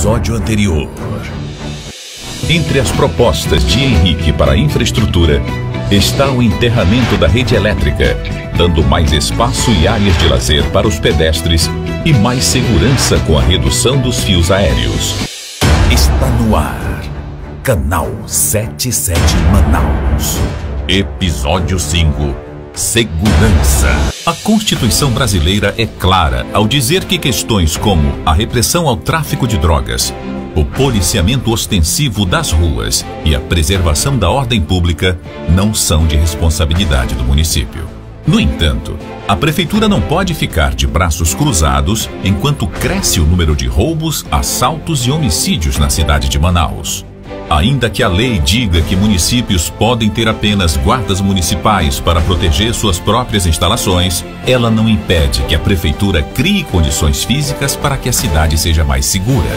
episódio anterior. Entre as propostas de Henrique para a infraestrutura está o enterramento da rede elétrica, dando mais espaço e áreas de lazer para os pedestres e mais segurança com a redução dos fios aéreos. Está no ar. Canal 77 Manaus. Episódio 5 Segurança. A Constituição brasileira é clara ao dizer que questões como a repressão ao tráfico de drogas, o policiamento ostensivo das ruas e a preservação da ordem pública não são de responsabilidade do município. No entanto, a prefeitura não pode ficar de braços cruzados enquanto cresce o número de roubos, assaltos e homicídios na cidade de Manaus. Ainda que a lei diga que municípios podem ter apenas guardas municipais para proteger suas próprias instalações, ela não impede que a prefeitura crie condições físicas para que a cidade seja mais segura.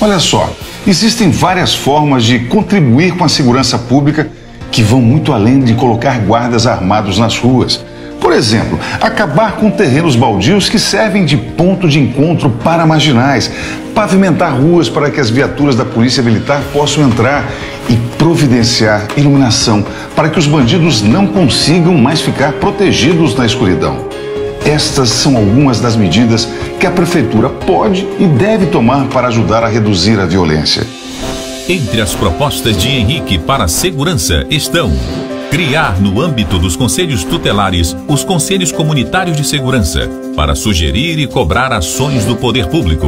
Olha só, existem várias formas de contribuir com a segurança pública que vão muito além de colocar guardas armados nas ruas. Por exemplo, acabar com terrenos baldios que servem de ponto de encontro para marginais, pavimentar ruas para que as viaturas da Polícia Militar possam entrar e providenciar iluminação para que os bandidos não consigam mais ficar protegidos na escuridão. Estas são algumas das medidas que a Prefeitura pode e deve tomar para ajudar a reduzir a violência. Entre as propostas de Henrique para a segurança estão criar no âmbito dos conselhos tutelares os conselhos comunitários de segurança para sugerir e cobrar ações do poder público,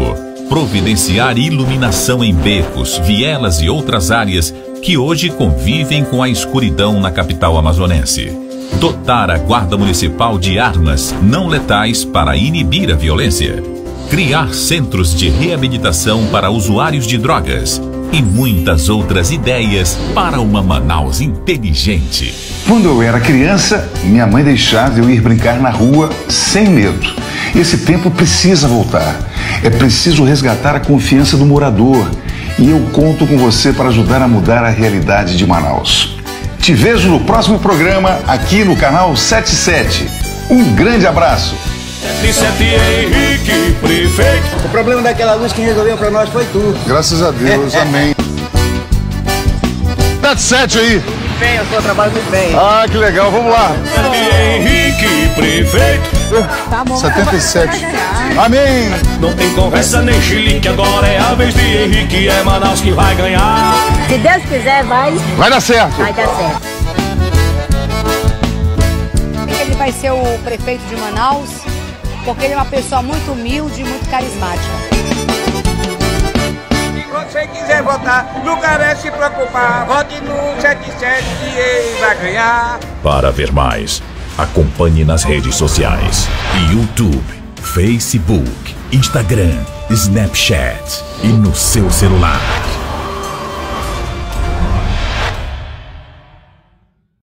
providenciar iluminação em becos, vielas e outras áreas que hoje convivem com a escuridão na capital amazonense. Dotar a Guarda Municipal de armas não letais para inibir a violência. Criar centros de reabilitação para usuários de drogas e muitas outras ideias para uma Manaus inteligente. Quando eu era criança, minha mãe deixava eu ir brincar na rua sem medo. Esse tempo precisa voltar. É preciso resgatar a confiança do morador. E eu conto com você para ajudar a mudar a realidade de Manaus. Te vejo no próximo programa aqui no canal 77. Um grande abraço. 77 Henrique, prefeito. O problema daquela luz que resolveu pra nós foi tu. Graças a Deus, amém. 77 aí. Bem, eu sou trabalho muito bem. Ah, que legal, vamos lá. Henrique, prefeito. Tá bom. 77. Amém. Não tem conversa nem chilique, agora é a vez de Henrique. É Manaus que vai ganhar. Se Deus quiser, vai, Vai dar certo. vai dar certo. Ele vai ser o prefeito de Manaus, porque ele é uma pessoa muito humilde e muito carismática. Quando você quiser votar, não carece se preocupar. Vote no 77 e ele vai ganhar. Para ver mais, acompanhe nas redes sociais: YouTube, Facebook, Instagram, Snapchat e no seu celular.